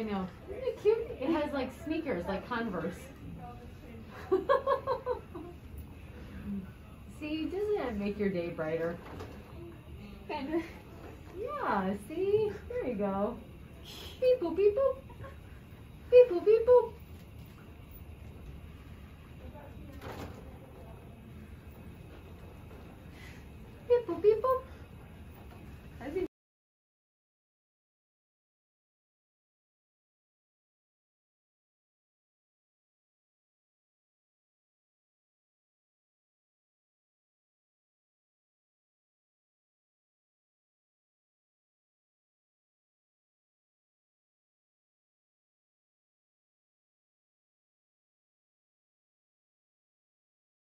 I know. Isn't it cute? It has like sneakers, like Converse. see, doesn't that make your day brighter? Yeah, see? There you go. Beep boop, beep boop. Beep boop, beep boop.